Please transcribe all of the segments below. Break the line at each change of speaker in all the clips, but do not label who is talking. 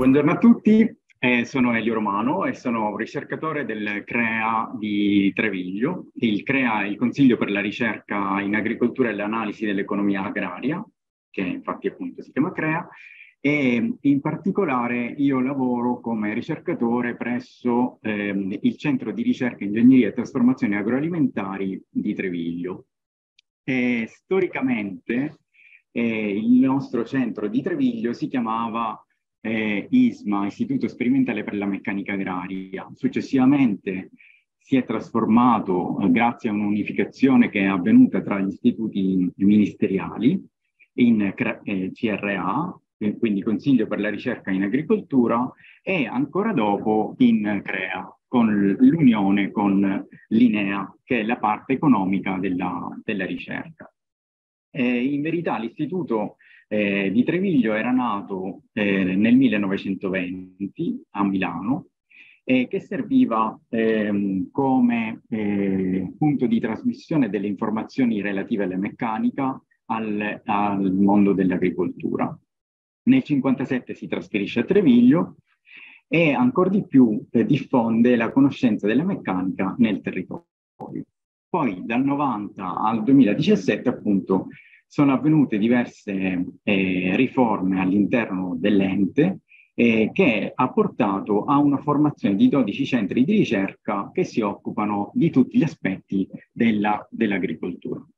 Buongiorno a tutti, eh, sono Elio Romano e sono ricercatore del CREA di Treviglio. Il CREA è il Consiglio per la ricerca in agricoltura e l'analisi dell'economia agraria, che infatti appunto si chiama CREA, e in particolare io lavoro come ricercatore presso ehm, il Centro di Ricerca Ingegneria e Trasformazioni Agroalimentari di Treviglio. E, storicamente eh, il nostro centro di Treviglio si chiamava eh, ISMA, Istituto Sperimentale per la Meccanica Agraria. Successivamente si è trasformato, eh, grazie a un'unificazione che è avvenuta tra gli istituti ministeriali, in eh, CRA, quindi Consiglio per la ricerca in agricoltura, e ancora dopo in CREA, con l'unione con l'INEA, che è la parte economica della, della ricerca. Eh, in verità l'istituto eh, di Treviglio era nato eh, nel 1920 a Milano e che serviva ehm, come eh, punto di trasmissione delle informazioni relative alla meccanica al, al mondo dell'agricoltura. Nel 1957 si trasferisce a Treviglio e ancora di più eh, diffonde la conoscenza della meccanica nel territorio. Poi dal 90 al 2017 appunto sono avvenute diverse eh, riforme all'interno dell'ente eh, che ha portato a una formazione di 12 centri di ricerca che si occupano di tutti gli aspetti dell'agricoltura. Dell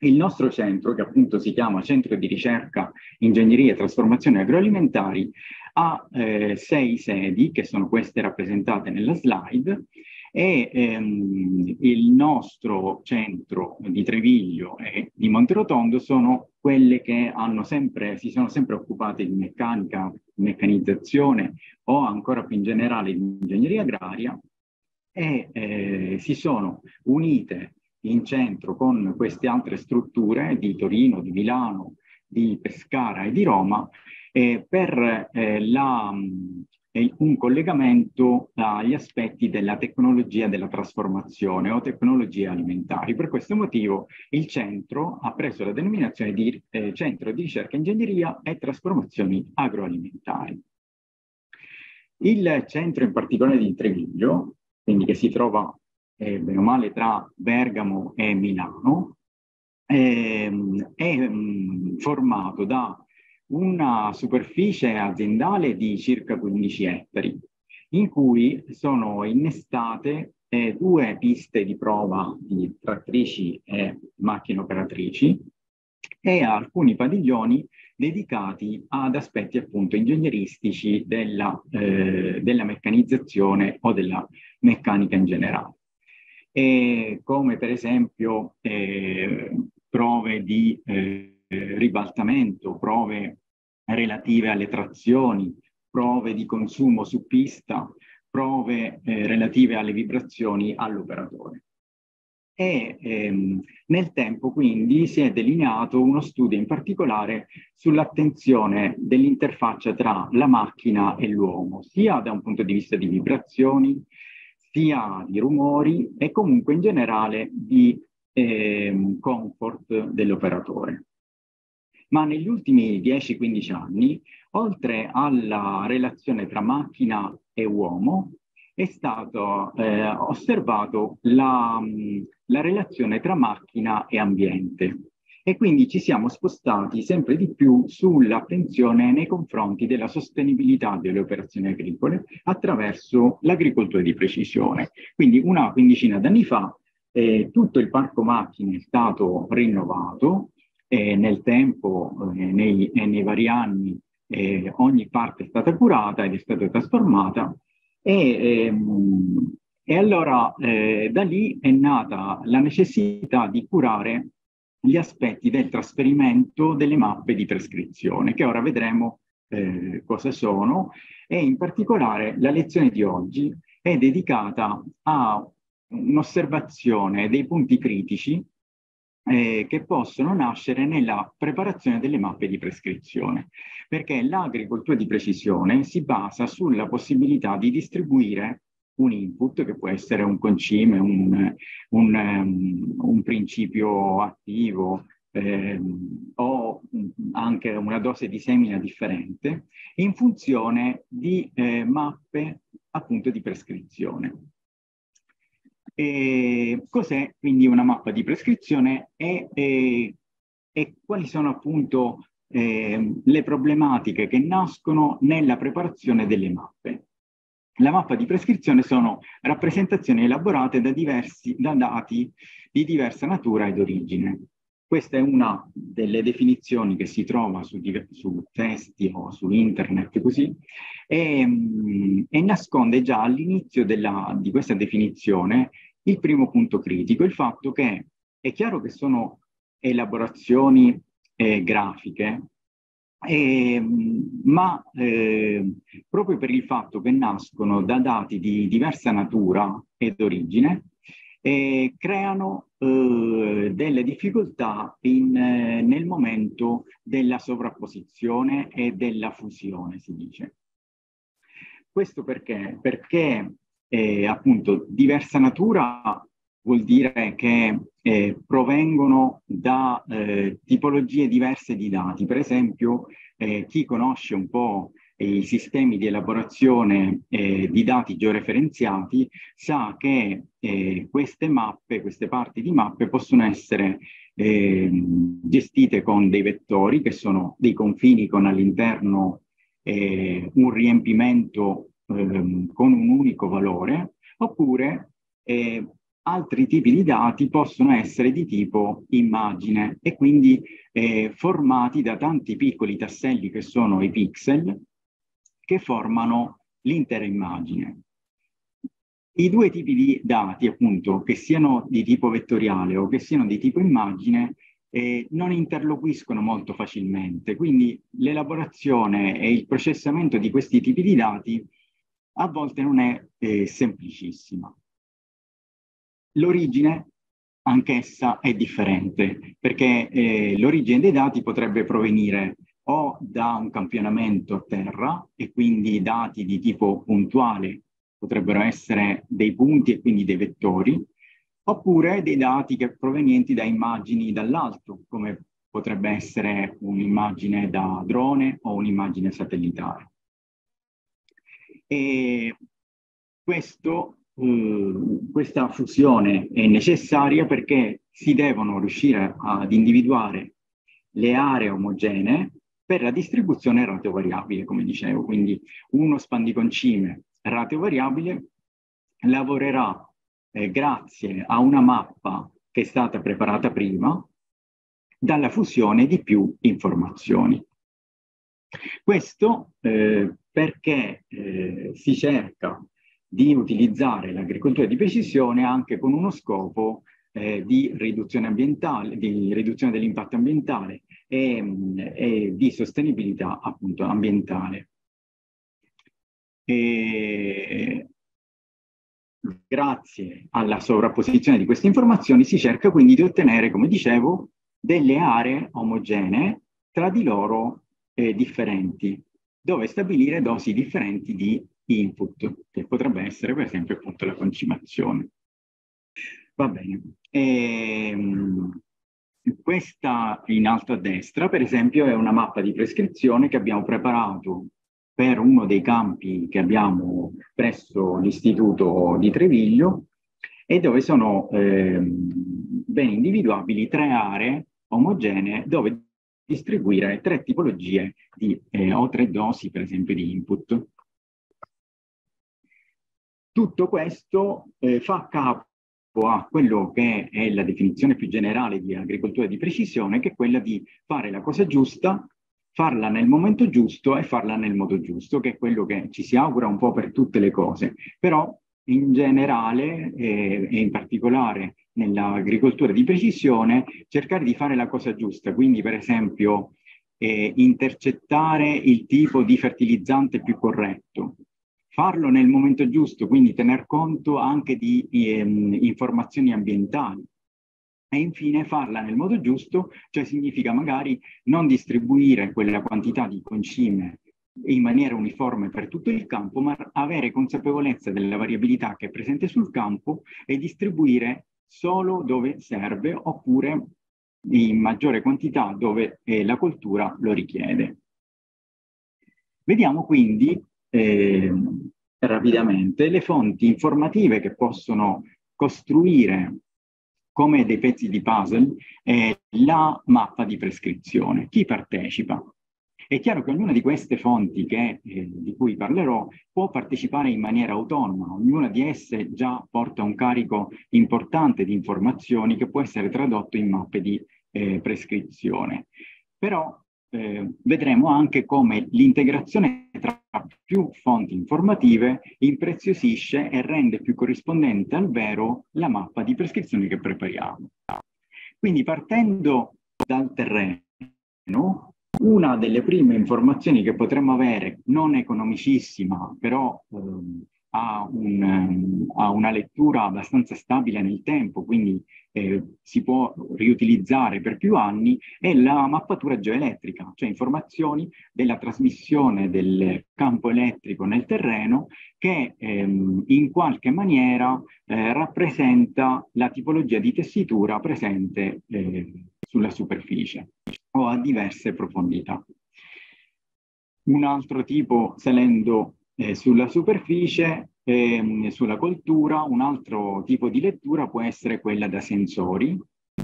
il nostro centro, che appunto si chiama Centro di Ricerca, Ingegneria e Trasformazione Agroalimentari, ha eh, sei sedi, che sono queste rappresentate nella slide, e ehm, il nostro centro di Treviglio e di Monterotondo sono quelle che sempre, si sono sempre occupate di meccanica, meccanizzazione o ancora più in generale di ingegneria agraria e eh, si sono unite in centro con queste altre strutture di Torino, di Milano, di Pescara e di Roma eh, per eh, la un collegamento agli aspetti della tecnologia della trasformazione o tecnologie alimentari. Per questo motivo il centro ha preso la denominazione di eh, Centro di Ricerca Ingegneria e Trasformazioni Agroalimentari. Il centro in particolare di Treviglio, quindi che si trova eh, bene o male tra Bergamo e Milano, eh, è mh, mm, formato da una superficie aziendale di circa 15 ettari, in cui sono innestate eh, due piste di prova di trattrici e macchine operatrici e alcuni padiglioni dedicati ad aspetti appunto ingegneristici della, eh, della meccanizzazione o della meccanica in generale. E come per esempio eh, prove di eh, ribaltamento, prove relative alle trazioni, prove di consumo su pista, prove eh, relative alle vibrazioni all'operatore. E ehm, nel tempo quindi si è delineato uno studio in particolare sull'attenzione dell'interfaccia tra la macchina e l'uomo, sia da un punto di vista di vibrazioni, sia di rumori e comunque in generale di ehm, comfort dell'operatore ma negli ultimi 10-15 anni, oltre alla relazione tra macchina e uomo, è stato eh, osservato la, la relazione tra macchina e ambiente e quindi ci siamo spostati sempre di più sull'attenzione nei confronti della sostenibilità delle operazioni agricole attraverso l'agricoltura di precisione. Quindi una quindicina d'anni fa eh, tutto il parco macchine è stato rinnovato, e nel tempo eh, nei, e nei vari anni eh, ogni parte è stata curata ed è stata trasformata. E, ehm, e allora eh, da lì è nata la necessità di curare gli aspetti del trasferimento delle mappe di prescrizione, che ora vedremo eh, cosa sono, e in particolare la lezione di oggi è dedicata a un'osservazione dei punti critici eh, che possono nascere nella preparazione delle mappe di prescrizione, perché l'agricoltura di precisione si basa sulla possibilità di distribuire un input che può essere un concime, un, un, um, un principio attivo, eh, o anche una dose di semina differente in funzione di eh, mappe appunto di prescrizione. Cos'è quindi una mappa di prescrizione e, e, e quali sono appunto eh, le problematiche che nascono nella preparazione delle mappe? La mappa di prescrizione sono rappresentazioni elaborate da, diversi, da dati di diversa natura ed origine. Questa è una delle definizioni che si trova su, su testi o su internet così, e, e nasconde già all'inizio di questa definizione il primo punto critico, il fatto che è chiaro che sono elaborazioni eh, grafiche, eh, ma eh, proprio per il fatto che nascono da dati di diversa natura ed origine, eh, creano eh, delle difficoltà in, eh, nel momento della sovrapposizione e della fusione, si dice. Questo perché? Perché eh, appunto diversa natura vuol dire che eh, provengono da eh, tipologie diverse di dati. Per esempio, chi conosce un po' i sistemi di elaborazione eh, di dati georeferenziati sa che eh, queste mappe, queste parti di mappe possono essere eh, gestite con dei vettori che sono dei confini con all'interno un riempimento ehm, con un unico valore, oppure eh, altri tipi di dati possono essere di tipo immagine e quindi eh, formati da tanti piccoli tasselli che sono i pixel che formano l'intera immagine. I due tipi di dati, appunto, che siano di tipo vettoriale o che siano di tipo immagine, eh, non interloquiscono molto facilmente, quindi l'elaborazione e il processamento di questi tipi di dati a volte non è eh, semplicissima. L'origine anch'essa è differente, perché eh, l'origine dei dati potrebbe provenire o da un campionamento a terra e quindi dati di tipo puntuale potrebbero essere dei punti e quindi dei vettori, oppure dei dati che provenienti da immagini dall'alto, come potrebbe essere un'immagine da drone o un'immagine satellitare. E questo Mm, questa fusione è necessaria perché si devono riuscire ad individuare le aree omogenee per la distribuzione ratio variabile, come dicevo. Quindi uno spandiconcime ratio variabile lavorerà eh, grazie a una mappa che è stata preparata prima dalla fusione di più informazioni. Questo eh, perché eh, si cerca di utilizzare l'agricoltura di precisione anche con uno scopo eh, di riduzione di riduzione dell'impatto ambientale e, e, di sostenibilità appunto ambientale. E, grazie alla sovrapposizione di queste informazioni si cerca quindi di ottenere, come dicevo, delle aree omogenee tra di loro eh, differenti, dove stabilire dosi differenti di input, che potrebbe essere per esempio appunto la concimazione. Va bene. Ehm, questa in alto a destra, per esempio, è una mappa di prescrizione che abbiamo preparato per uno dei campi che abbiamo presso l'Istituto di Treviglio e dove sono eh, ben individuabili tre aree omogenee dove distribuire tre tipologie di, eh, o tre dosi, per esempio, di input. Tutto questo eh, fa capo a quello che è la definizione più generale di agricoltura di precisione, che è quella di fare la cosa giusta, farla nel momento giusto e farla nel modo giusto, che è quello che ci si augura un po' per tutte le cose. Però in generale eh, e in particolare nell'agricoltura di precisione, cercare di fare la cosa giusta, quindi per esempio eh, intercettare il tipo di fertilizzante più corretto, farlo nel momento giusto, quindi tener conto anche di ehm, informazioni ambientali. E infine farla nel modo giusto, cioè significa magari non distribuire quella quantità di concime in maniera uniforme per tutto il campo, ma avere consapevolezza della variabilità che è presente sul campo e distribuire solo dove serve oppure in maggiore quantità dove eh, la cultura lo richiede. Vediamo quindi eh, rapidamente le fonti informative che possono costruire come dei pezzi di puzzle eh, la mappa di prescrizione. Chi partecipa? È chiaro che ognuna di queste fonti che, eh, di cui parlerò può partecipare in maniera autonoma, ognuna di esse già porta un carico importante di informazioni che può essere tradotto in mappe di eh, prescrizione. Però eh, vedremo anche come l'integrazione tra più fonti informative impreziosisce e rende più corrispondente al vero la mappa di prescrizione che prepariamo. Quindi partendo dal terreno, una delle prime informazioni che potremmo avere, non economicissima, però ehm, ha, un, ha, una lettura abbastanza stabile nel tempo, quindi eh, si può riutilizzare per più anni, è la mappatura geoelettrica, cioè informazioni della trasmissione del campo elettrico nel terreno che ehm, in qualche maniera eh, rappresenta la tipologia di tessitura presente eh, sulla superficie o a diverse profondità. Un altro tipo, salendo eh, sulla superficie, eh, sulla coltura, un altro tipo di lettura può essere quella da sensori,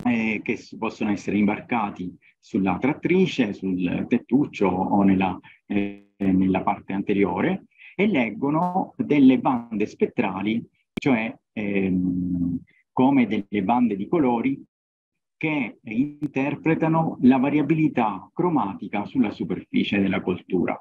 eh, che possono essere imbarcati sulla trattrice, sul tettuccio o nella, eh, nella parte anteriore e leggono delle bande spettrali, cioè ehm, come delle bande di colori che interpretano la variabilità cromatica sulla superficie della coltura.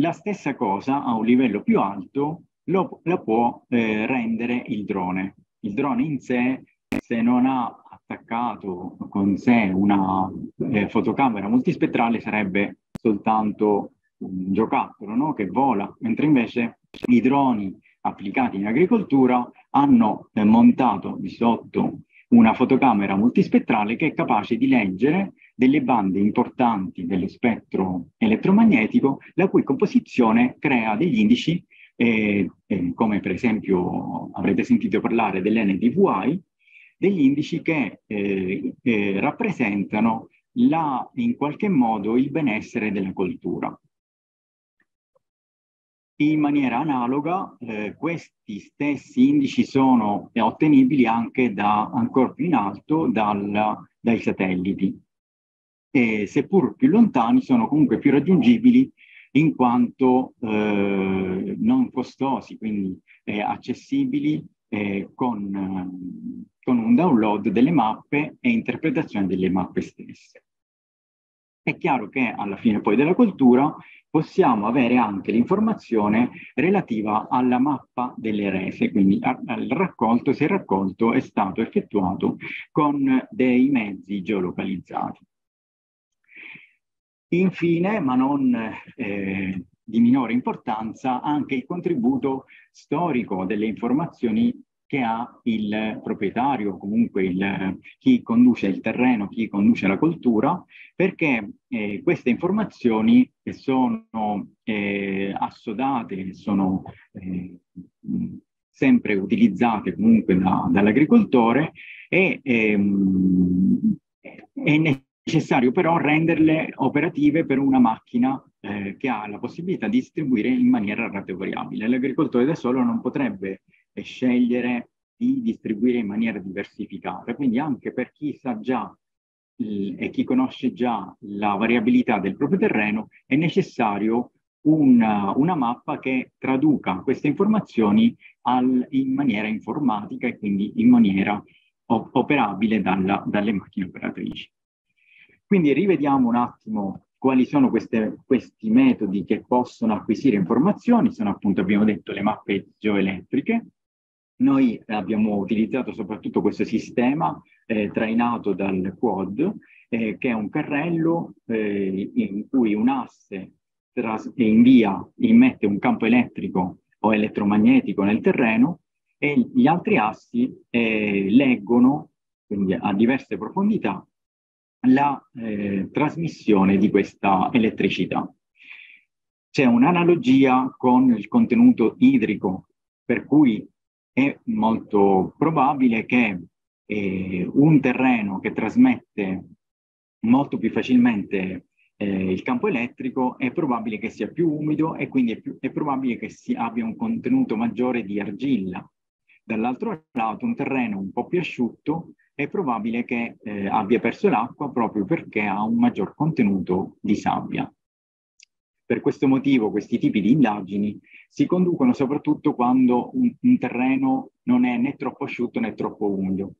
La stessa cosa a un livello più alto lo, la può eh, rendere il drone. Il drone in sé, se non ha attaccato con sé una eh, fotocamera multispettrale, sarebbe soltanto un giocattolo no? che vola, mentre invece i droni applicati in agricoltura hanno eh, montato di sotto una fotocamera multispettrale che è capace di leggere delle bande importanti dello spettro elettromagnetico, la cui composizione crea degli indici, eh, eh, come per esempio avrete sentito parlare dell'NDVI, degli indici che eh, eh, rappresentano la, in qualche modo il benessere della coltura. In maniera analoga, eh, questi stessi indici sono ottenibili anche da, ancora più in alto dal, dai satelliti. E, seppur più lontani, sono comunque più raggiungibili in quanto eh, non costosi, quindi eh, accessibili eh, con, con un download delle mappe e interpretazione delle mappe stesse. È chiaro che alla fine poi della cultura possiamo avere anche l'informazione relativa alla mappa delle rese, quindi al raccolto, se il raccolto è stato effettuato con dei mezzi geolocalizzati. Infine, ma non eh, di minore importanza, anche il contributo storico delle informazioni che ha il proprietario, comunque il, chi conduce il terreno, chi conduce la coltura, perché eh, queste informazioni sono eh, assodate, sono eh, sempre utilizzate comunque da, dall'agricoltore e ehm, è necessario però renderle operative per una macchina eh, che ha la possibilità di distribuire in maniera variabile. L'agricoltore da solo non potrebbe e scegliere di distribuire in maniera diversificata. Quindi anche per chi sa già e chi conosce già la variabilità del proprio terreno è necessario una, una mappa che traduca queste informazioni al, in maniera informatica e quindi in maniera operabile dalla, dalle macchine operatrici. Quindi rivediamo un attimo quali sono queste, questi metodi che possono acquisire informazioni. Sono appunto, abbiamo detto, le mappe geoelettriche, noi abbiamo utilizzato soprattutto questo sistema eh, trainato dal quad, eh, che è un carrello eh, in cui un asse tras- invia, immette un campo elettrico o elettromagnetico nel terreno e gli altri assi eh, leggono, quindi a diverse profondità, la eh, trasmissione di questa elettricità. C'è un'analogia con il contenuto idrico, per cui è molto probabile che eh, un terreno che trasmette molto più facilmente eh, il campo elettrico, è probabile che sia più umido e quindi è, più, è probabile che si abbia un contenuto maggiore di argilla. Dall'altro lato, un terreno un po' più asciutto è probabile che eh, abbia perso l'acqua proprio perché ha un maggior contenuto di sabbia. Per questo motivo questi tipi di indagini si conducono soprattutto quando un, un terreno non è né troppo asciutto né troppo umido.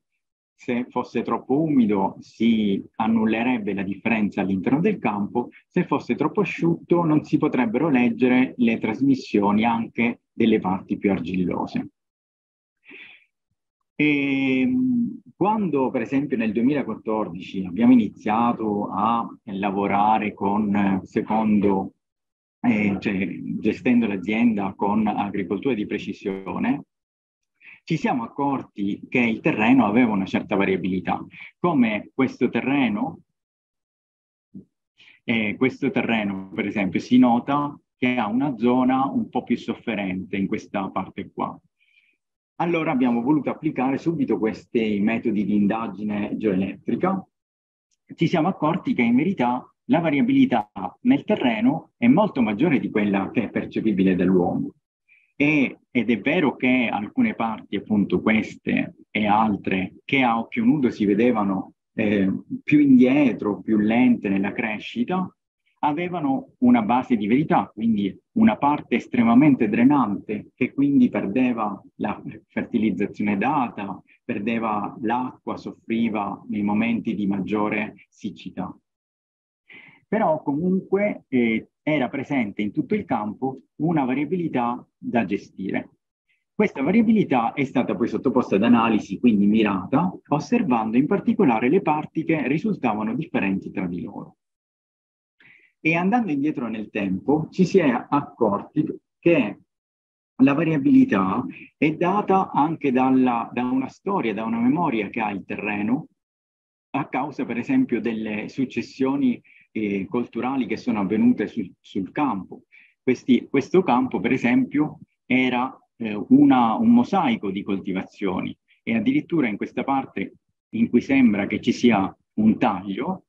Se fosse troppo umido si annullerebbe la differenza all'interno del campo, se fosse troppo asciutto non si potrebbero leggere le trasmissioni anche delle parti più argillose. E ehm, quando per esempio nel 2014 abbiamo iniziato a lavorare con, secondo, eh, cioè gestendo l'azienda con agricoltura di precisione, ci siamo accorti che il terreno aveva una certa variabilità, come questo terreno, eh, questo terreno per esempio si nota che ha una zona un po' più sofferente in questa parte qua. Allora abbiamo voluto applicare subito questi metodi di indagine geoelettrica. Ci siamo accorti che in verità la variabilità nel terreno è molto maggiore di quella che è percepibile dall'uomo. ed è vero che alcune parti, appunto queste e altre, che a occhio nudo si vedevano eh, più indietro, più lente nella crescita, avevano una base di verità, quindi una parte estremamente drenante che quindi perdeva la fertilizzazione data, perdeva l'acqua, soffriva nei momenti di maggiore siccità. Però comunque eh, era presente in tutto il campo una variabilità da gestire. Questa variabilità è stata poi sottoposta ad analisi, quindi mirata, osservando in particolare le parti che risultavano differenti tra di loro. E andando indietro nel tempo ci si è accorti che la variabilità è data anche dalla, da una storia, da una memoria che ha il terreno, a causa per esempio delle successioni eh, culturali che sono avvenute sul, sul campo. Questi, questo campo per esempio era eh, una, un mosaico di coltivazioni e addirittura in questa parte in cui sembra che ci sia un taglio,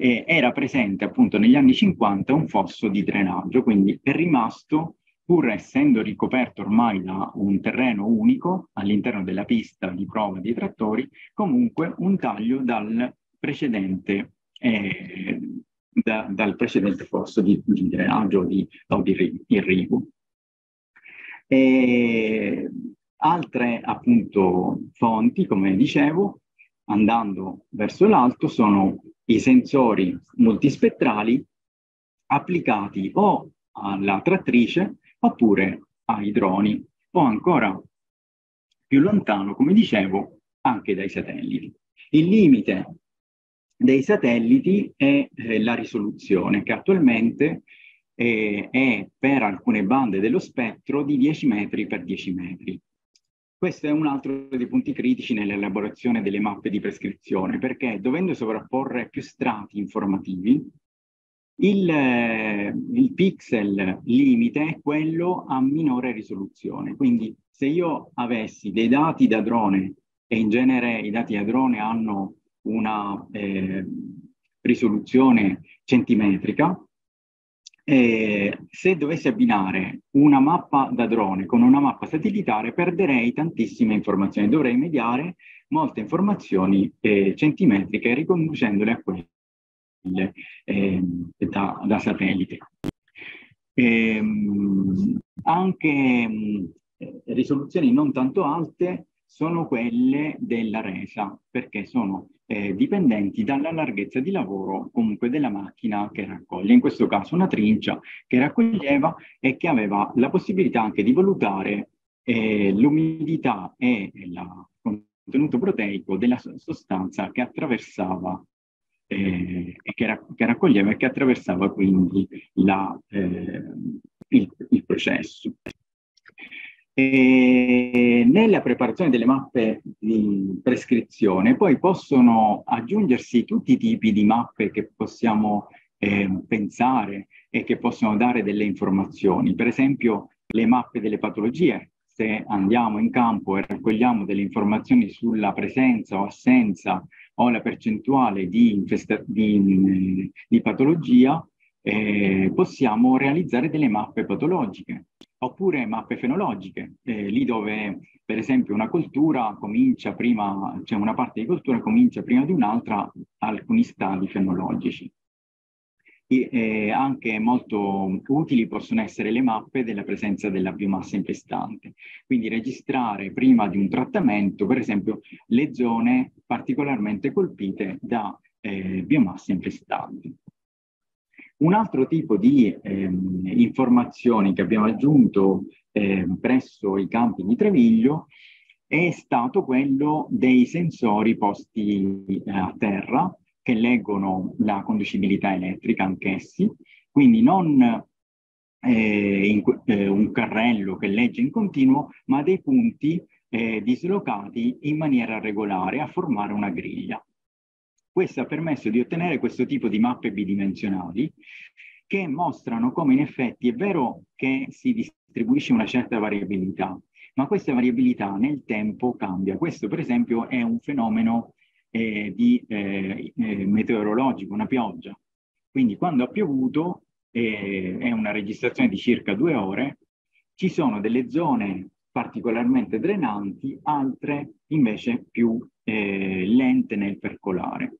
eh, era presente appunto negli anni 50 un fosso di drenaggio, quindi è rimasto, pur essendo ricoperto ormai da un terreno unico all'interno della pista di prova dei trattori, comunque un taglio dal precedente, eh, da, dal precedente fosso di, di drenaggio di, o di irrigo. E altre appunto fonti, come dicevo, andando verso l'alto, sono i sensori multispettrali applicati o alla trattrice oppure ai droni o ancora più lontano, come dicevo, anche dai satelliti. Il limite dei satelliti è eh, la risoluzione che attualmente eh, è per alcune bande dello spettro di 10 metri per 10 metri. Questo è un altro dei punti critici nell'elaborazione delle mappe di prescrizione, perché dovendo sovrapporre più strati informativi, il, eh, il, pixel limite è quello a minore risoluzione. Quindi se io avessi dei dati da drone, e in genere i dati da drone hanno una eh, risoluzione centimetrica, eh, se dovessi abbinare una mappa da drone con una mappa satellitare perderei tantissime informazioni, dovrei mediare molte informazioni eh, centimetriche riconducendole a quelle eh, da, da, satellite. Ehm, anche mh, risoluzioni non tanto alte sono quelle della resa, perché sono eh, dipendenti dalla larghezza di lavoro comunque della macchina che raccoglie, in questo caso una trincia che raccoglieva e che aveva la possibilità anche di valutare eh, l'umidità e il contenuto proteico della sostanza che attraversava eh, che, ra che, raccoglieva e che attraversava quindi la, eh, il, il processo. E nella preparazione delle mappe di prescrizione poi possono aggiungersi tutti i tipi di mappe che possiamo eh, pensare e che possono dare delle informazioni. Per esempio le mappe delle patologie se andiamo in campo e raccogliamo delle informazioni sulla presenza o assenza o la percentuale di, di, di patologia, eh, possiamo realizzare delle mappe patologiche oppure mappe fenologiche, eh, lì dove per esempio una coltura comincia prima, cioè una parte di coltura comincia prima di un'altra alcuni stadi fenologici. E, eh, anche molto utili possono essere le mappe della presenza della biomassa infestante, quindi registrare prima di un trattamento, per esempio, le zone particolarmente colpite da eh, biomasse infestanti. Un altro tipo di ehm, informazioni che abbiamo aggiunto eh, presso i campi di Treviglio è stato quello dei sensori posti eh, a terra che leggono la conducibilità elettrica anch'essi, quindi non eh, in, eh, un carrello che legge in continuo, ma dei punti eh, dislocati in maniera regolare a formare una griglia. Questo ha permesso di ottenere questo tipo di mappe bidimensionali che mostrano come in effetti è vero che si distribuisce una certa variabilità, ma questa variabilità nel tempo cambia. Questo per esempio è un fenomeno eh, di, eh, eh, meteorologico, una pioggia. Quindi quando ha piovuto, eh, è una registrazione di circa due ore, ci sono delle zone particolarmente drenanti, altre invece più eh, lente nel percolare.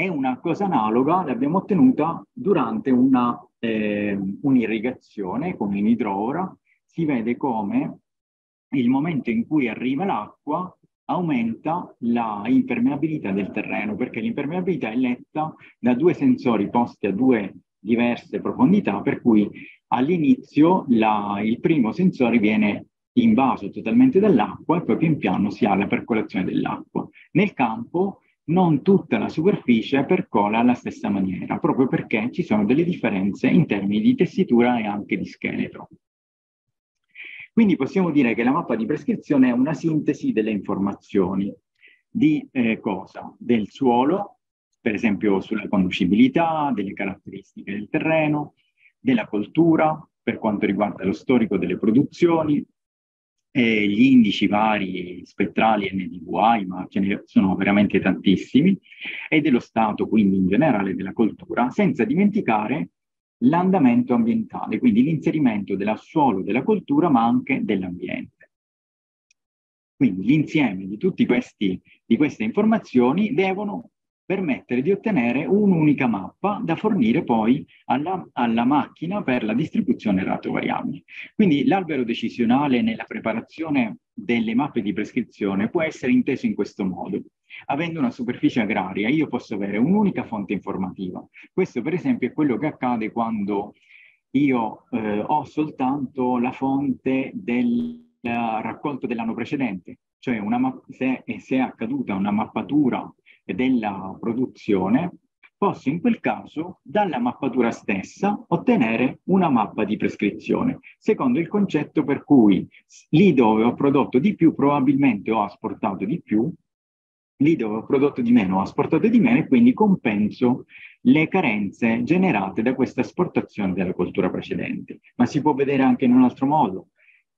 E una cosa analoga l'abbiamo ottenuta durante una, eh, un'irrigazione con in idrovora. Si vede come il momento in cui arriva l'acqua aumenta la impermeabilità del terreno, perché l'impermeabilità è letta da due sensori posti a due diverse profondità, per cui all'inizio il primo sensore viene invaso totalmente dall'acqua e poi pian piano si ha la percolazione dell'acqua. Nel campo non tutta la superficie percola alla stessa maniera, proprio perché ci sono delle differenze in termini di tessitura e anche di scheletro. Quindi possiamo dire che la mappa di prescrizione è una sintesi delle informazioni di eh, cosa? Del suolo, per esempio sulla conducibilità, delle caratteristiche del terreno, della coltura, per quanto riguarda lo storico delle produzioni, eh, gli indici vari spettrali NDVI, ma ce ne sono veramente tantissimi, e dello stato quindi in generale della coltura, senza dimenticare l'andamento ambientale, quindi l'inserimento del suolo della coltura, ma anche dell'ambiente. Quindi l'insieme di tutte queste informazioni devono permettere di ottenere un'unica mappa da fornire poi alla, alla macchina per la distribuzione dato variabili. Quindi l'albero decisionale nella preparazione delle mappe di prescrizione può essere inteso in questo modo. Avendo una superficie agraria, io posso avere un'unica fonte informativa. Questo, per esempio, è quello che accade quando io eh, ho soltanto la fonte del raccolto dell'anno precedente, cioè se, se è accaduta una mappatura della produzione, posso in quel caso dalla mappatura stessa ottenere una mappa di prescrizione, secondo il concetto per cui lì dove ho prodotto di più probabilmente ho asportato di più, lì dove ho prodotto di meno ho asportato di meno e quindi compenso le carenze generate da questa esportazione della coltura precedente. Ma si può vedere anche in un altro modo.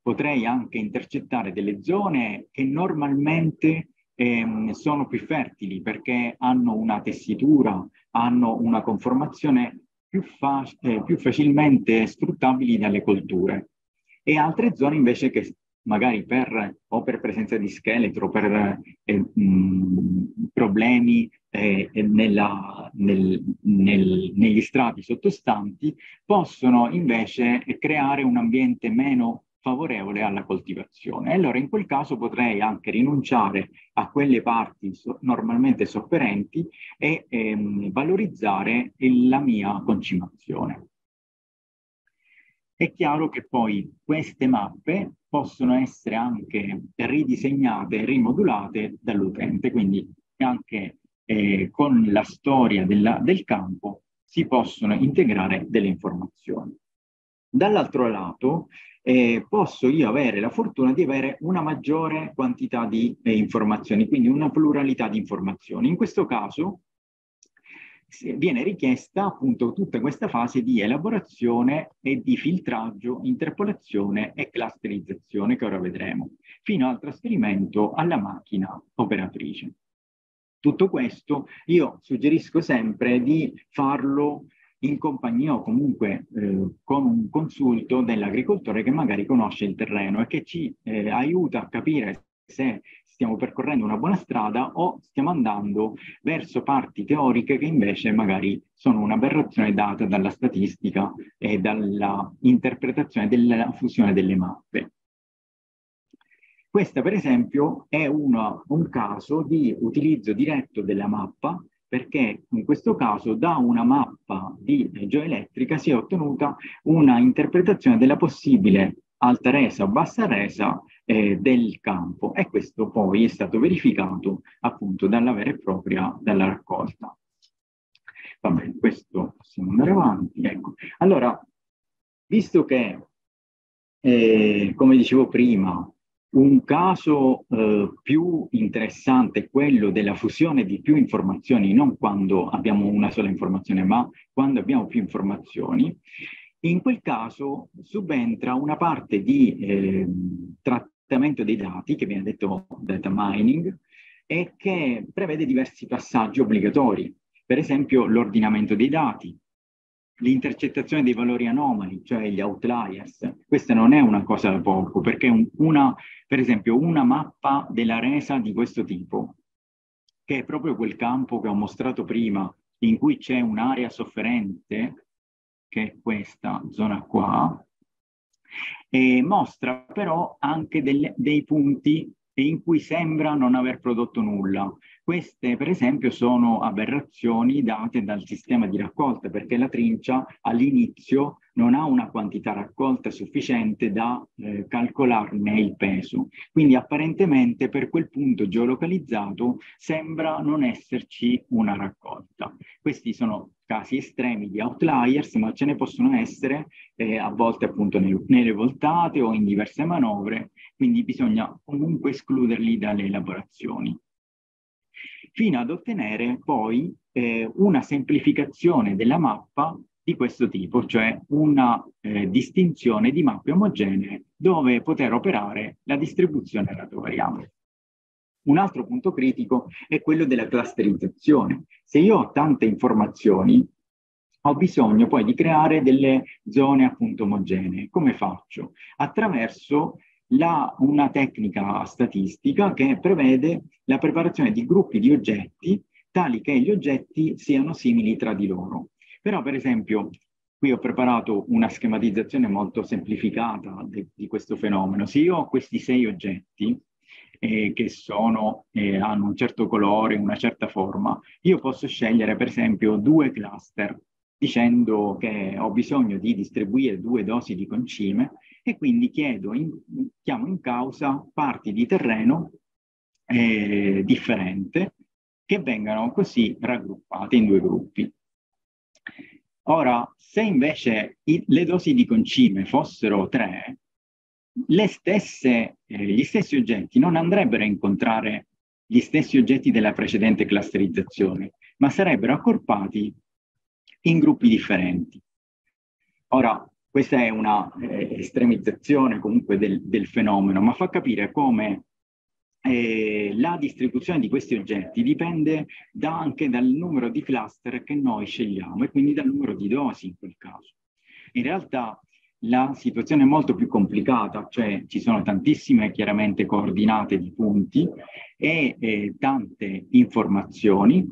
Potrei anche intercettare delle zone che normalmente ehm, sono più fertili perché hanno una tessitura, hanno una conformazione più, fa eh, più facilmente sfruttabili dalle colture. E altre zone invece che magari per, o per presenza di scheletro, per eh, mh, problemi eh, nella, nel, nel, negli strati sottostanti, possono invece creare un ambiente meno favorevole alla coltivazione. allora in quel caso potrei anche rinunciare a quelle parti so normalmente sofferenti e ehm, valorizzare la mia concimazione. È chiaro che poi queste mappe possono essere anche ridisegnate e rimodulate dall'utente, quindi anche eh, con la storia della, del campo si possono integrare delle informazioni. Dall'altro lato, eh, posso io avere la fortuna di avere una maggiore quantità di eh, informazioni, quindi una pluralità di informazioni. In questo caso viene richiesta appunto tutta questa fase di elaborazione e di filtraggio, interpolazione e clusterizzazione che ora vedremo, fino al trasferimento alla macchina operatrice. Tutto questo io suggerisco sempre di farlo in compagnia o comunque eh, con un consulto dell'agricoltore che magari conosce il terreno e che ci eh, aiuta a capire se stiamo percorrendo una buona strada o stiamo andando verso parti teoriche che invece magari sono un'aberrazione data dalla statistica e dalla interpretazione della fusione delle mappe. Questa per esempio è una, un caso di utilizzo diretto della mappa perché in questo caso da una mappa di geoelettrica si è ottenuta una interpretazione della possibile alta resa o bassa resa eh, del campo e questo poi è stato verificato appunto dalla vera e propria dalla raccolta. Va bene, questo possiamo andare avanti. Ecco. Allora, visto che, eh, come dicevo prima, un caso eh, più interessante è quello della fusione di più informazioni, non quando abbiamo una sola informazione, ma quando abbiamo più informazioni. In quel caso subentra una parte di eh, trattamento dei dati, che viene detto data mining, e che prevede diversi passaggi obbligatori, per esempio l'ordinamento dei dati, l'intercettazione dei valori anomali, cioè gli outliers. Questa non è una cosa da poco, perché un, una, per esempio una mappa della resa di questo tipo, che è proprio quel campo che ho mostrato prima, in cui c'è un'area sofferente, che è questa zona qua, e mostra però anche delle, dei punti in cui sembra non aver prodotto nulla. Queste, per esempio, sono aberrazioni date dal sistema di raccolta, perché la trincia all'inizio non ha una quantità raccolta sufficiente da eh, calcolarne il peso. Quindi apparentemente per quel punto geolocalizzato sembra non esserci una raccolta. Questi sono casi estremi di outliers, ma ce ne possono essere eh, a volte appunto nelle, nelle voltate o in diverse manovre, quindi bisogna comunque escluderli dalle elaborazioni fino ad ottenere poi eh, una semplificazione della mappa di questo tipo, cioè una eh, distinzione di mappe omogenee dove poter operare la distribuzione ratoriale. Un altro punto critico è quello della clusterizzazione. Se io ho tante informazioni, ho bisogno poi di creare delle zone appunto omogenee. Come faccio? Attraverso la, una tecnica statistica che prevede la preparazione di gruppi di oggetti tali che gli oggetti siano simili tra di loro. Però, per esempio, qui ho preparato una schematizzazione molto semplificata di, di questo fenomeno. Se io ho questi sei oggetti, eh, che sono, eh, hanno un certo colore, una certa forma, io posso scegliere per esempio due cluster dicendo che ho bisogno di distribuire due dosi di concime e quindi chiedo in, chiamo in causa parti di terreno eh, differente che vengano così raggruppate in due gruppi. Ora, se invece i, le dosi di concime fossero tre, stesse, eh, gli stessi oggetti non andrebbero a incontrare gli stessi oggetti della precedente clusterizzazione, ma sarebbero accorpati in gruppi differenti. Ora, questa è una eh, estremizzazione comunque del, del, fenomeno, ma fa capire come eh, la distribuzione di questi oggetti dipende da, anche dal numero di cluster che noi scegliamo e quindi dal numero di dosi in quel caso. In realtà la situazione è molto più complicata, cioè ci sono tantissime chiaramente coordinate di punti e eh, tante informazioni.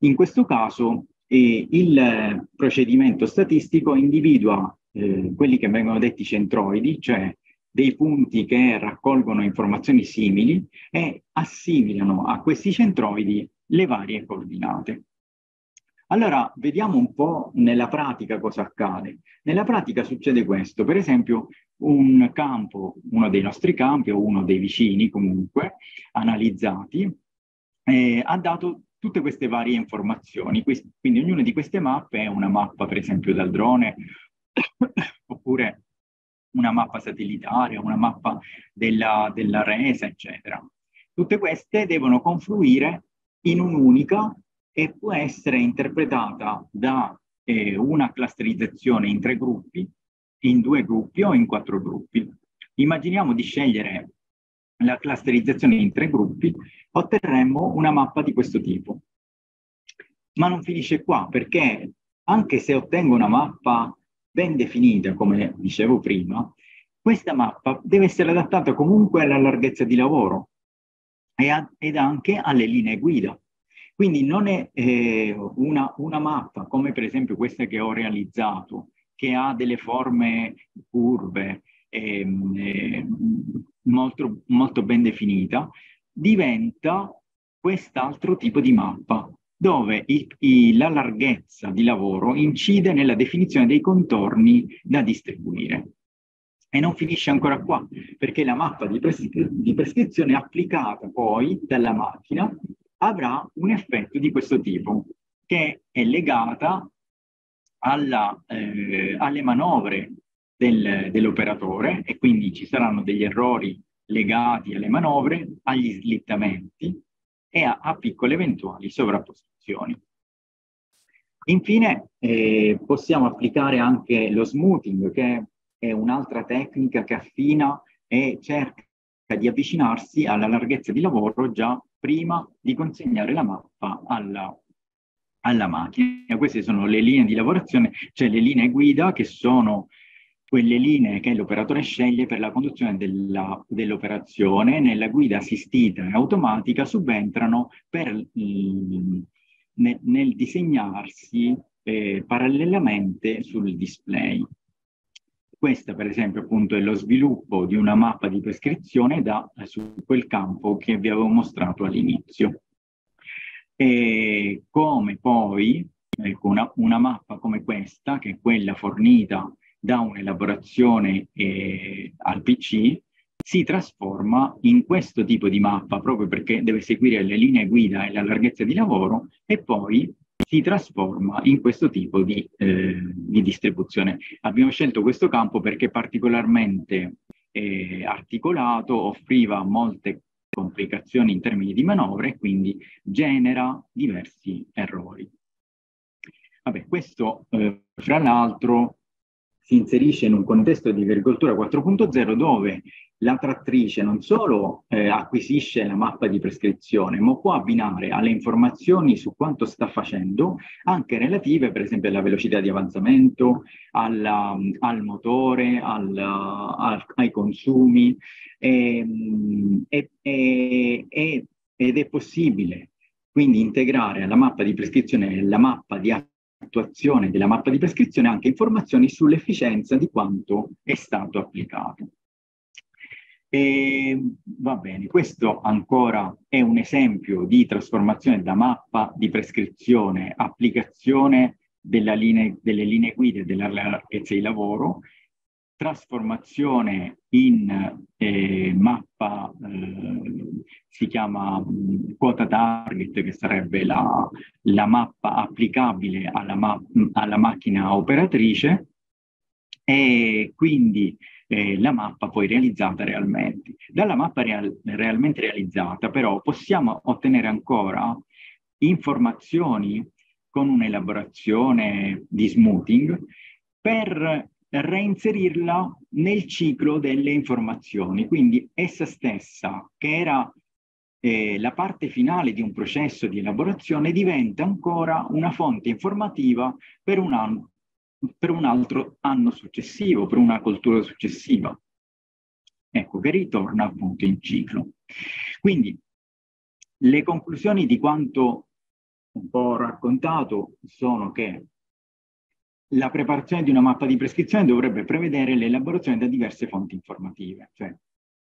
In questo caso eh, il procedimento statistico individua eh, quelli che vengono detti centroidi, cioè dei punti che raccolgono informazioni simili e assimilano a questi centroidi le varie coordinate. Allora, vediamo un po' nella pratica cosa accade. Nella pratica succede questo, per esempio un campo, uno dei nostri campi o uno dei vicini comunque, analizzati, eh, ha dato tutte queste varie informazioni. Quindi ognuna di queste mappe è una mappa, per esempio, dal drone oppure una mappa satellitare, una mappa della, della resa, eccetera. Tutte queste devono confluire in un'unica e può essere interpretata da eh, una clusterizzazione in tre gruppi, in due gruppi o in quattro gruppi. Immaginiamo di scegliere la clusterizzazione in tre gruppi, otterremmo una mappa di questo tipo. Ma non finisce qua, perché anche se ottengo una mappa ben definita, come dicevo prima, questa mappa deve essere adattata comunque alla larghezza di lavoro e a, ed anche alle linee guida. Quindi non è eh, una, una mappa come per esempio questa che ho realizzato, che ha delle forme curve, eh, eh, molto, molto ben definita, diventa quest'altro tipo di mappa, dove il, il, la larghezza di lavoro incide nella definizione dei contorni da distribuire. E non finisce ancora qua, perché la mappa di, pres di prescrizione applicata poi dalla macchina avrà un effetto di questo tipo, che è legata alla, eh, alle manovre del, dell'operatore e quindi ci saranno degli errori legati alle manovre, agli slittamenti e a, a piccole eventuali sovrapposizioni. Infine eh, possiamo applicare anche lo smoothing, che è un'altra tecnica che affina e cerca di avvicinarsi alla larghezza di lavoro già prima di consegnare la mappa alla, alla macchina. Queste sono le linee di lavorazione, cioè le linee guida che sono quelle linee che l'operatore sceglie per la conduzione dell'operazione nella guida assistita e automatica subentrano per, mm, nel, nel disegnarsi eh, parallelamente sul display. Questa, per esempio, appunto, è lo sviluppo di una mappa di prescrizione da, su quel campo che vi avevo mostrato all'inizio. E come poi, ecco, una, una mappa come questa, che è quella fornita da un'elaborazione eh, al PC si trasforma in questo tipo di mappa proprio perché deve seguire le linee guida e la larghezza di lavoro e poi si trasforma in questo tipo di, eh, di distribuzione. Abbiamo scelto questo campo perché particolarmente eh, articolato, offriva molte complicazioni in termini di manovre e quindi genera diversi errori. Vabbè, questo eh, fra l'altro si inserisce in un contesto di agricoltura 4.0 dove la trattrice non solo eh, acquisisce la mappa di prescrizione, ma può abbinare alle informazioni su quanto sta facendo, anche relative per esempio alla velocità di avanzamento, alla, al motore, al, al, ai consumi, ehm, e, e, e, ed è possibile quindi integrare alla mappa di prescrizione la mappa di attuazione della mappa di prescrizione anche informazioni sull'efficienza di quanto è stato applicato. E, va bene, questo ancora è un esempio di trasformazione da mappa di prescrizione, applicazione linee, delle linee guida della larghezza di lavoro trasformazione in eh, mappa, eh, si chiama mh, quota target, che sarebbe la, la mappa applicabile alla, ma alla, macchina operatrice, e quindi eh, la mappa poi realizzata realmente. Dalla mappa real realmente realizzata, però, possiamo ottenere ancora informazioni con un'elaborazione di smoothing per reinserirla nel ciclo delle informazioni. Quindi essa stessa, che era eh, la parte finale di un processo di elaborazione, diventa ancora una fonte informativa per un, anno, per un altro anno successivo, per una cultura successiva. Ecco, che ritorna appunto in ciclo. Quindi le conclusioni di quanto un po' raccontato sono che la preparazione di una mappa di prescrizione dovrebbe prevedere l'elaborazione da diverse fonti informative. Cioè,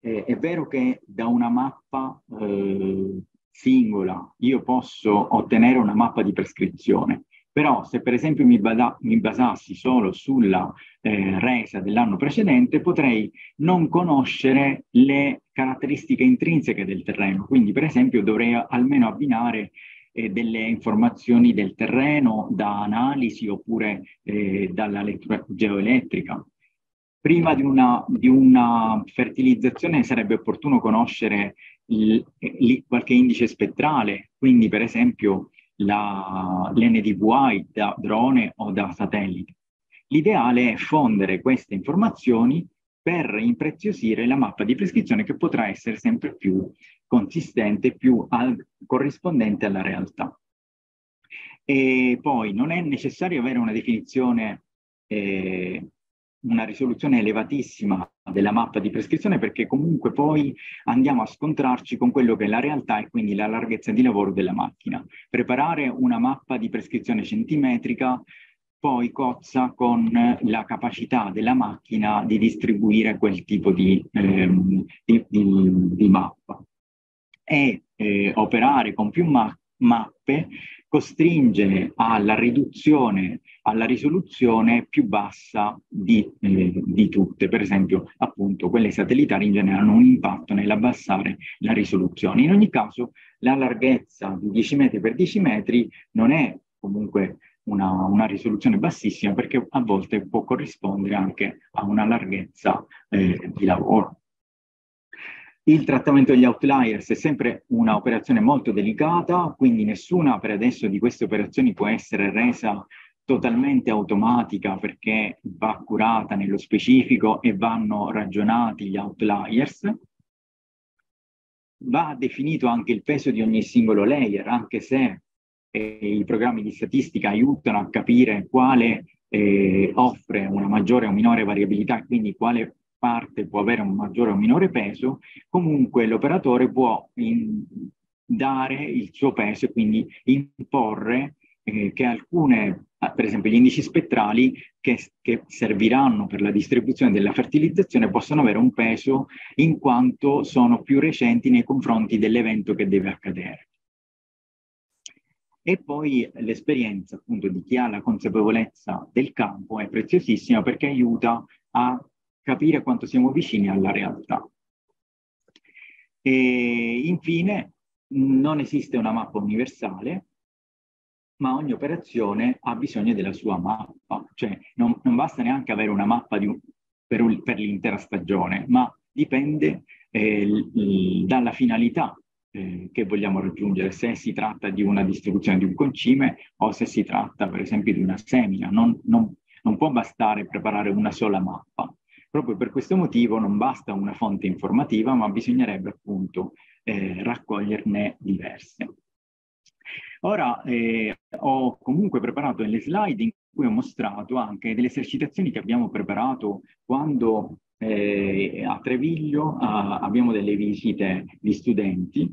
eh, è vero che da una mappa eh, singola io posso ottenere una mappa di prescrizione, però se per esempio mi, bada, mi basassi solo sulla eh, resa dell'anno precedente, potrei non conoscere le caratteristiche intrinseche del terreno. Quindi per esempio dovrei almeno abbinare eh, delle informazioni del terreno da analisi oppure eh, dalla lettura geoelettrica. Prima di una, di una, fertilizzazione sarebbe opportuno conoscere il, il, qualche indice spettrale, quindi per esempio l'NDVI da drone o da satellite. L'ideale è fondere queste informazioni per impreziosire la mappa di prescrizione che potrà essere sempre più consistente, più al, corrispondente alla realtà. E poi non è necessario avere una definizione, eh, una risoluzione elevatissima della mappa di prescrizione perché comunque poi andiamo a scontrarci con quello che è la realtà e quindi la larghezza di lavoro della macchina. Preparare una mappa di prescrizione centimetrica poi cozza con la capacità della macchina di distribuire quel tipo di, ehm, di, di, di mappa. E eh, operare con più ma mappe costringe alla riduzione, alla risoluzione più bassa di, eh, di, tutte. Per esempio, appunto, quelle satellitari in genere hanno un impatto nell'abbassare la risoluzione. In ogni caso, la larghezza di 10 metri per 10 metri non è comunque una, una, risoluzione bassissima perché a volte può corrispondere anche a una larghezza eh, di lavoro. Il trattamento degli outliers è sempre un'operazione molto delicata, quindi nessuna per adesso di queste operazioni può essere resa totalmente automatica perché va curata nello specifico e vanno ragionati gli outliers. Va definito anche il peso di ogni singolo layer, anche se eh, i programmi di statistica aiutano a capire quale eh, offre una maggiore o minore variabilità quindi quale parte può avere un maggiore o minore peso, comunque l'operatore può in, dare il suo peso e quindi imporre eh, che alcune, per esempio gli indici spettrali che, che, serviranno per la distribuzione della fertilizzazione possono avere un peso in quanto sono più recenti nei confronti dell'evento che deve accadere. E poi l'esperienza appunto di chi ha la consapevolezza del campo è preziosissima perché aiuta a capire quanto siamo vicini alla realtà. E infine, non esiste una mappa universale, ma ogni operazione ha bisogno della sua mappa, cioè non, non basta neanche avere una mappa un, per, per l'intera stagione, ma dipende eh, l, dalla finalità eh, che vogliamo raggiungere, se si tratta di una distribuzione di un concime o se si tratta per esempio di una semina. Non, non, non può bastare preparare una sola mappa. Proprio per questo motivo non basta una fonte informativa, ma bisognerebbe appunto eh, raccoglierne diverse. Ora eh, ho comunque preparato delle slide in cui ho mostrato anche delle esercitazioni che abbiamo preparato quando eh, a Treviglio a, abbiamo delle visite di studenti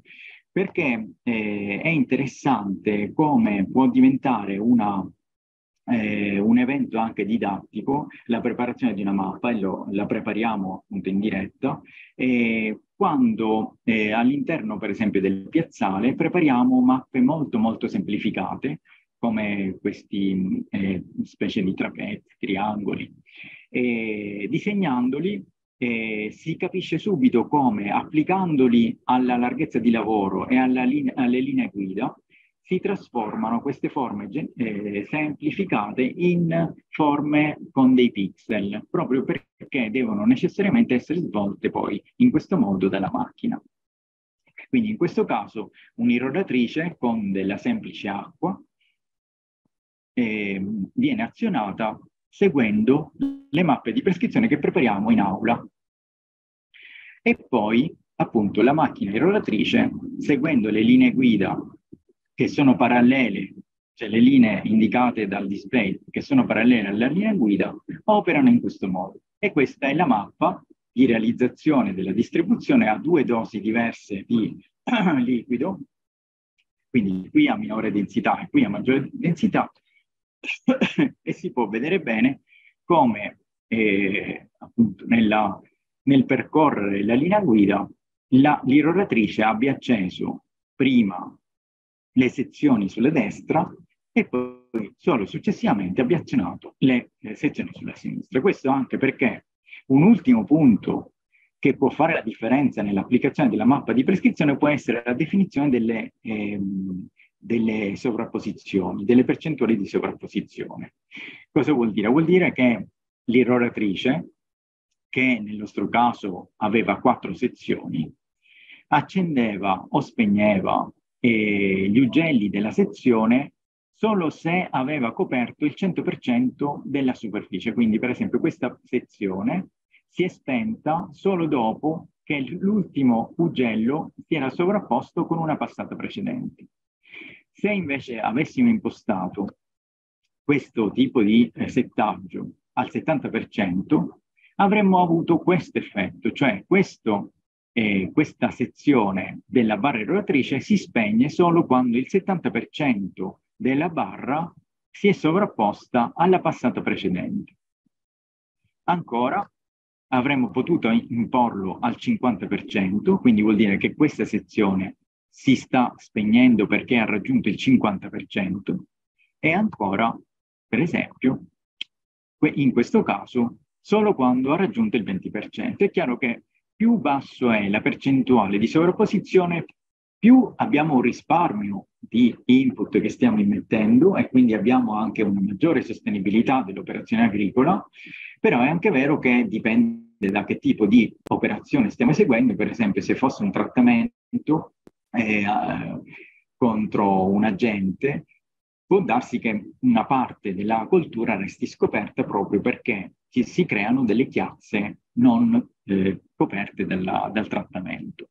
perché eh, è interessante come può diventare una, eh, un evento anche didattico la preparazione di una mappa e lo, la prepariamo appunto in diretta quando eh, all'interno per esempio del piazzale prepariamo mappe molto molto semplificate come questi eh, specie di trapezi, triangoli e disegnandoli eh, si capisce subito come applicandoli alla larghezza di lavoro e linea, alle linee guida si trasformano queste forme eh, semplificate in forme con dei pixel, proprio perché devono necessariamente essere svolte poi in questo modo dalla macchina. Quindi in questo caso un'irrodatrice con della semplice acqua eh, viene azionata seguendo le mappe di prescrizione che prepariamo in aula. E poi, appunto, la macchina irroratrice, seguendo le linee guida che sono parallele, cioè le linee indicate dal display che sono parallele alla linea guida, operano in questo modo. E questa è la mappa di realizzazione della distribuzione a due dosi diverse di liquido, quindi qui a minore densità e qui a maggiore densità, e si può vedere bene come eh, appunto nella, nel percorrere la linea guida l'irroratrice abbia acceso prima le sezioni sulla destra e poi solo successivamente abbia azionato le, le sezioni sulla sinistra. Questo anche perché un ultimo punto che può fare la differenza nell'applicazione della mappa di prescrizione può essere la definizione delle, ehm, delle sovrapposizioni, delle percentuali di sovrapposizione. Cosa vuol dire? Vuol dire che l'irroratrice, che nel nostro caso aveva quattro sezioni, accendeva o spegneva eh, gli ugelli della sezione solo se aveva coperto il 100% della superficie. Quindi, per esempio, questa sezione si è spenta solo dopo che l'ultimo ugello si era sovrapposto con una passata precedente. Se invece avessimo impostato questo tipo di eh, settaggio al 70%, avremmo avuto questo effetto, cioè questo, eh, questa sezione della barra rotatrice si spegne solo quando il 70% della barra si è sovrapposta alla passata precedente. Ancora, avremmo potuto imporlo al 50%, quindi vuol dire che questa sezione si sta spegnendo perché ha raggiunto il 50%, e ancora, per esempio, in questo caso, solo quando ha raggiunto il 20%. È chiaro che più basso è la percentuale di sovrapposizione, più abbiamo un risparmio di input che stiamo immettendo e quindi abbiamo anche una maggiore sostenibilità dell'operazione agricola, però è anche vero che dipende da che tipo di operazione stiamo eseguendo, per esempio se fosse un trattamento eh, contro un agente, può darsi che una parte della coltura resti scoperta proprio perché si creano delle chiazze non eh, coperte dalla, dal trattamento.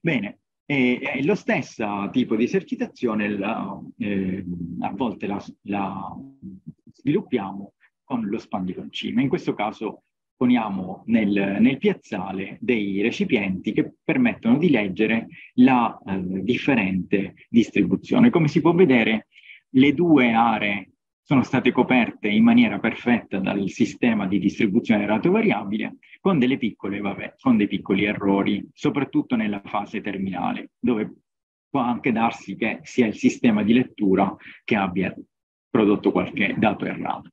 Bene, e, e lo stesso tipo di esercitazione la, eh, a volte la, la, sviluppiamo con lo spandiconcime. In questo caso poniamo nel, nel, piazzale dei recipienti che permettono di leggere la eh, differente distribuzione. Come si può vedere, le due aree sono state coperte in maniera perfetta dal sistema di distribuzione rato variabile con piccole, vabbè, con dei piccoli errori, soprattutto nella fase terminale, dove può anche darsi che sia il sistema di lettura che abbia prodotto qualche dato errato.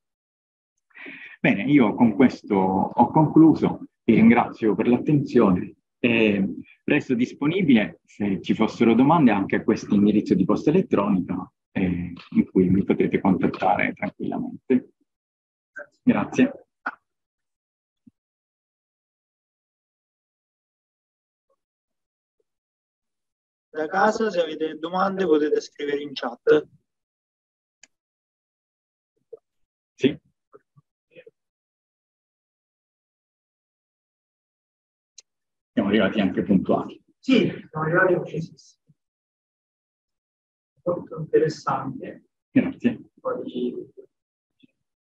Bene, io con questo ho concluso, vi ringrazio per l'attenzione e resto disponibile se ci fossero domande anche a questo indirizzo di posta elettronica eh, in cui mi potete contattare tranquillamente. Grazie.
Da casa, se avete domande, potete scrivere in chat.
Sì. Siamo arrivati anche puntuali.
Sì, siamo arrivati precisissimi molto interessante.
Grazie.
Poi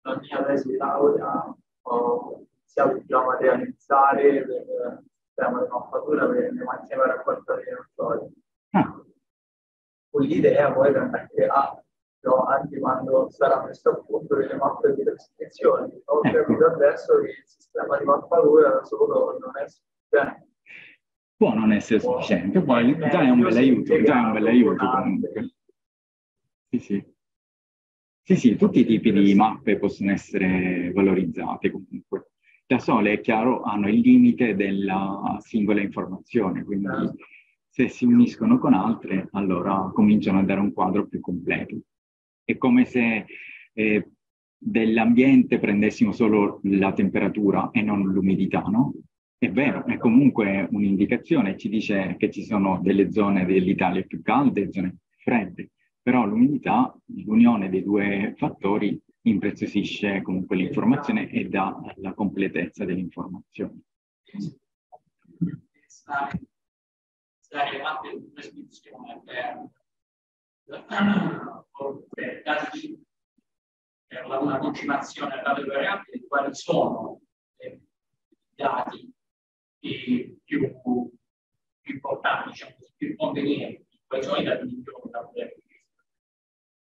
la mia tesi di laurea ho iniziato diciamo, a realizzare il sistema di mappatura per le macchine per raccogliere i notori. Ah. Con l'idea poi di andare a creare, anche quando sarà messo a punto delle mappe di descrizione. Ho ecco. capito adesso che il sistema di mappatura da solo non è sufficiente.
Può non essere sufficiente, poi già è un bel aiuto, già è un bel aiuto comunque. Sì, sì. Sì, sì, tutti i tipi di mappe possono essere valorizzate comunque. Da sole, è chiaro, hanno il limite della singola informazione, quindi se si uniscono con altre, allora cominciano a dare un quadro più completo. È come se eh, dell'ambiente prendessimo solo la temperatura e non l'umidità, no? È vero, è comunque un'indicazione, ci dice che ci sono delle zone dell'Italia più calde e zone fredde però l'umidità, l'unione dei due fattori impreziosisce comunque l'informazione e dà la completezza dell'informazione.
Per, per una continuazione delle variabili, quali sono i dati più, più importanti, diciamo, più convenienti, quali sono i dati migliori da poter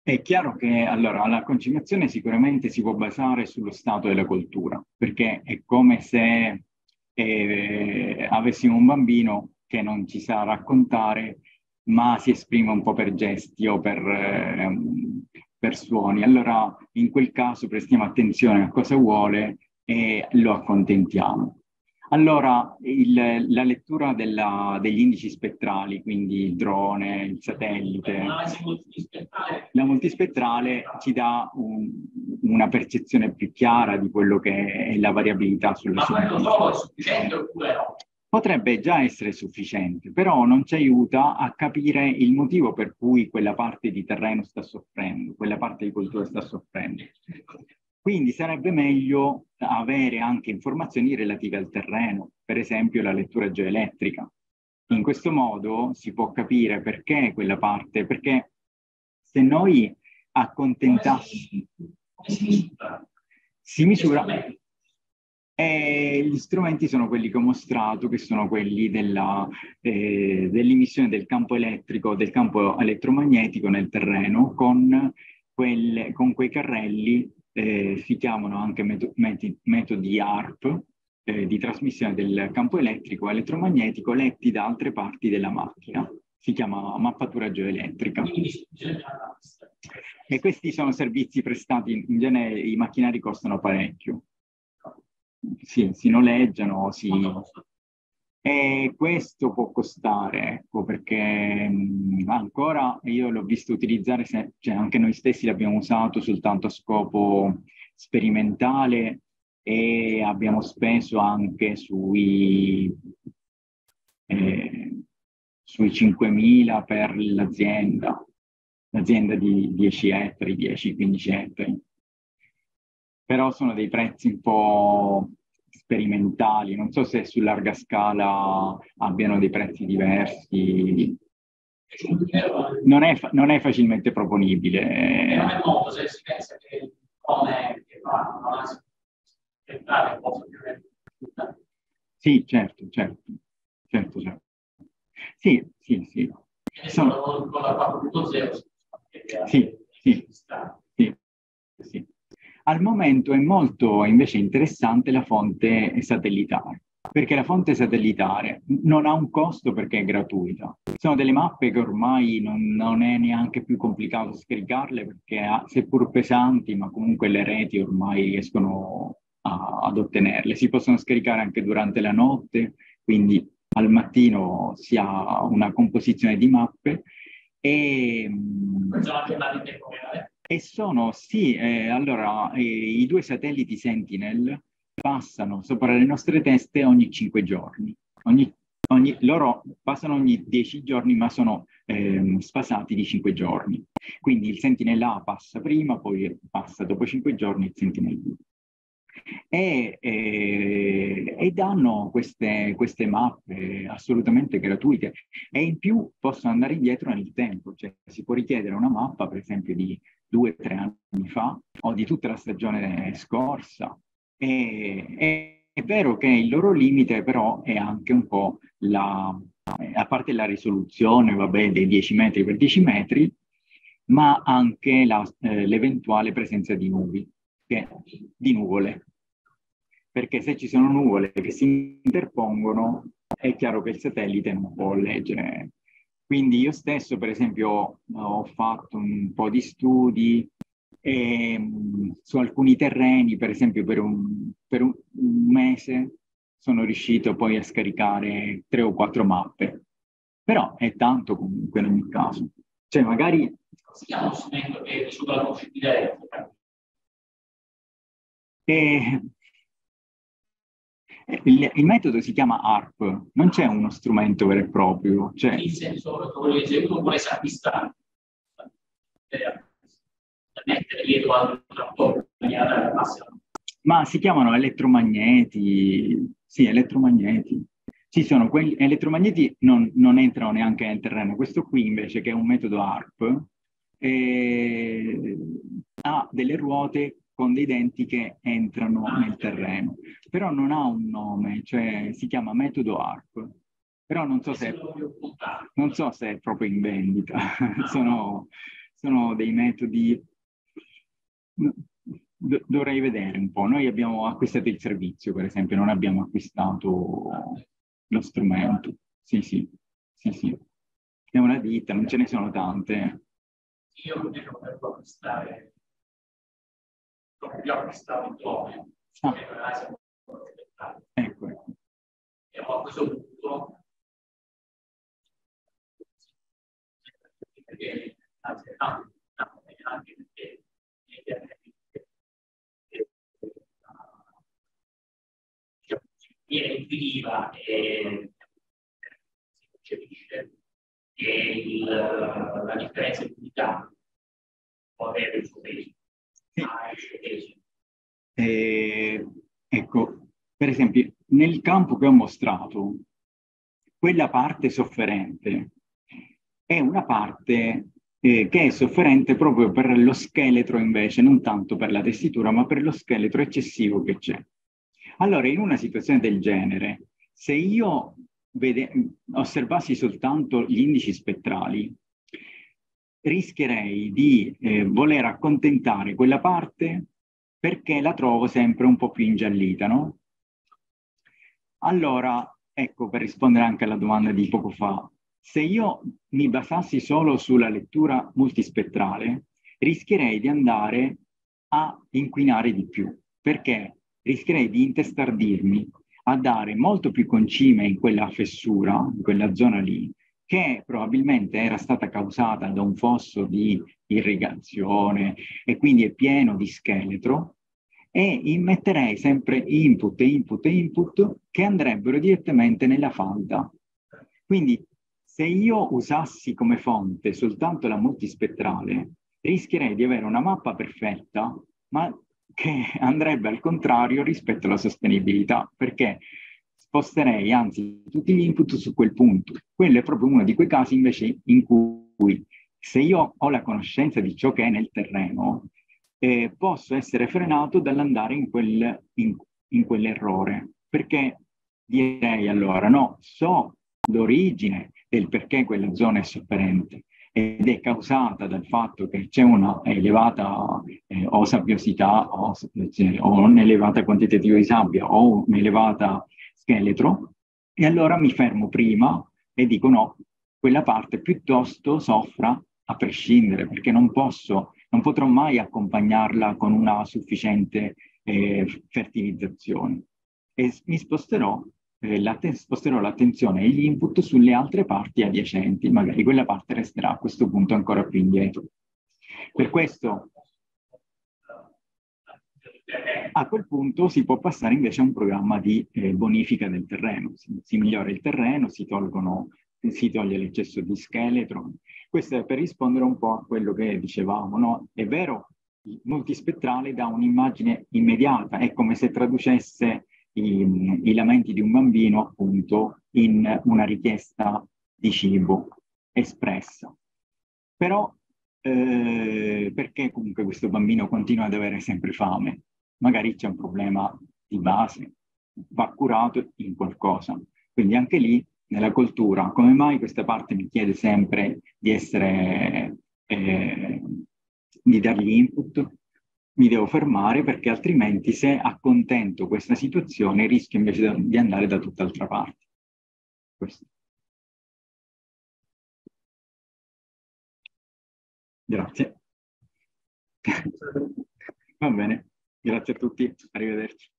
è chiaro che allora la conciliazione sicuramente si può basare sullo stato della coltura, perché è come se eh, avessimo un bambino che non ci sa raccontare, ma si esprime un po' per gesti o per, eh, per suoni. Allora in quel caso prestiamo attenzione a cosa vuole e lo accontentiamo. Allora, il, la lettura della, degli indici spettrali, quindi il drone, il satellite, la multispettrale ci dà un, una percezione più chiara di quello che è la variabilità
oppure no?
potrebbe già essere sufficiente, però non ci aiuta a capire il motivo per cui quella parte di terreno sta soffrendo, quella parte di cultura sta soffrendo. Quindi sarebbe meglio avere anche informazioni relative al terreno, per esempio la lettura geoelettrica. In questo modo si può capire perché quella parte, perché se noi accontentassimo... Si misura... E gli strumenti sono quelli che ho mostrato, che sono quelli della, eh, dell'emissione del campo elettrico, del campo elettromagnetico nel terreno, con, quelle, con quei carrelli, eh, si chiamano anche met- met- metodi ARP, eh, di trasmissione del campo elettrico elettromagnetico, letti da altre parti della macchina. Si chiama mappatura geoelettrica. E questi sono servizi prestati, in genere i macchinari costano parecchio si, si noleggiano, si... E questo può costare, ecco, perché mh, ancora io l'ho visto utilizzare, se, cioè anche noi stessi l'abbiamo usato soltanto a scopo sperimentale e abbiamo speso anche sui, eh, sui 5.000 per l'azienda, l'azienda di 10 ettari, 10-15 ettari. Però sono dei prezzi un po' sperimentali, non so se su larga scala abbiano dei prezzi diversi. Non è, non è facilmente proponibile.
Non è molto se si pensa che come che fa una un po' più
Sì, certo, certo, certo, certo. Sì, sì, sì.
Sono... Con la 4.0
sì, sì, sì, sì. Al momento è molto invece interessante la fonte satellitare, perché la fonte satellitare non ha un costo perché è gratuita. Sono delle mappe che ormai non, non è neanche più complicato scaricarle perché ha, seppur pesanti, ma comunque le reti ormai riescono a, ad ottenerle. Si possono scaricare anche durante la notte, quindi al mattino si ha una composizione di mappe e...
Sono anche tempo reale?
E sono, sì, eh, allora, eh, i due satelliti Sentinel passano sopra le nostre teste ogni cinque giorni. Ogni, ogni, loro passano ogni dieci giorni, ma sono eh, spasati di cinque giorni. Quindi il Sentinel A passa prima, poi passa dopo cinque giorni il Sentinel B. E, e, e, danno queste, queste, mappe assolutamente gratuite e in più possono andare indietro nel tempo, cioè si può richiedere una mappa per esempio di due o tre anni fa o di tutta la stagione scorsa. E, è, è vero che il loro limite però è anche un po' la, a parte la risoluzione, vabbè, dei 10 metri per 10 metri, ma anche la, eh, l'eventuale presenza di nubi, di nuvole. Perché se ci sono nuvole che si interpongono, è chiaro che il satellite non può leggere quindi io stesso, per esempio, ho fatto un po' di studi e, ehm, su alcuni terreni, per esempio per un, per un, mese sono riuscito poi a scaricare tre o quattro mappe. Però è tanto comunque in ogni caso. Cioè magari...
Uno strumento che misura la possibilità elettrica?
E il, il, metodo si chiama ARP, non c'è uno strumento vero e proprio. Cioè...
In senso, che vuole acquistare, mettere dietro al trattore,
ma si chiamano elettromagneti, sì, elettromagneti. Ci sono quelli, elettromagneti non, non entrano neanche nel terreno, questo qui invece che è un metodo ARP, eh, ha delle ruote con dei denti che entrano nel terreno, però non ha un nome, cioè si chiama metodo ARP, però non so se, non so se è proprio in vendita, sono, sono dei metodi, Do, dovrei vedere un po', noi abbiamo acquistato il servizio per esempio, non abbiamo acquistato lo strumento, sì sì, sì sì, è una ditta, non ce ne sono tante.
Io non devo acquistare proprio acquistato intorno. Ah.
Ecco, ecco.
E a questo punto perché anche, anche perché viene intuitiva e si concepisce che la differenza di unità può avere il suo peso.
Eh, ecco, per esempio, nel campo che ho mostrato, quella parte sofferente è una parte eh, che è sofferente proprio per lo scheletro invece, non tanto per la tessitura, ma per lo scheletro eccessivo che c'è. Allora, in una situazione del genere, se io vede, osservassi soltanto gli indici spettrali, rischierei di eh, voler accontentare quella parte perché la trovo sempre un po' più ingiallita, no? Allora, ecco, per rispondere anche alla domanda di poco fa, se io mi basassi solo sulla lettura multispettrale, rischierei di andare a inquinare di più, perché rischierei di intestardirmi a dare molto più concime in quella fessura, in quella zona lì, che probabilmente era stata causata da un fosso di irrigazione e quindi è pieno di scheletro, e immetterei sempre input, input e input che andrebbero direttamente nella falda. Quindi se io usassi come fonte soltanto la multispettrale, rischierei di avere una mappa perfetta, ma che andrebbe al contrario rispetto alla sostenibilità, perché sposterei anzi tutti gli input su quel punto. Quello è proprio uno di quei casi invece in cui se io ho la conoscenza di ciò che è nel terreno, eh, posso essere frenato dall'andare in, quel, in, in quell'errore, perché direi allora no, so l'origine del perché quella zona è sofferente ed è causata dal fatto che c'è una elevata eh, o sabbiosità o, cioè, o un'elevata quantitativa di sabbia o un'elevata scheletro, e allora mi fermo prima e dico no, quella parte piuttosto soffra a prescindere, perché non posso, non potrò mai accompagnarla con una sufficiente eh, fertilizzazione. E mi sposterò eh, sposterò l'attenzione e gli input sulle altre parti adiacenti, magari quella parte resterà a questo punto ancora più indietro. Per questo a quel punto si può passare invece a un programma di eh, bonifica del terreno, si, si, migliora il terreno, si, tolgono, si toglie l'eccesso di scheletro. Questo è per rispondere un po' a quello che dicevamo, no? È vero, il multispettrale dà un'immagine immediata, è come se traducesse i, i lamenti di un bambino appunto in una richiesta di cibo espressa. Però eh, perché comunque questo bambino continua ad avere sempre fame? Magari c'è un problema di base, va curato in qualcosa. Quindi anche lì nella cultura, come mai questa parte mi chiede sempre di essere, eh, di dargli input? mi devo fermare perché altrimenti se accontento questa situazione rischio invece di andare da tutt'altra parte. Questo. Grazie. Va bene, grazie a tutti, arrivederci.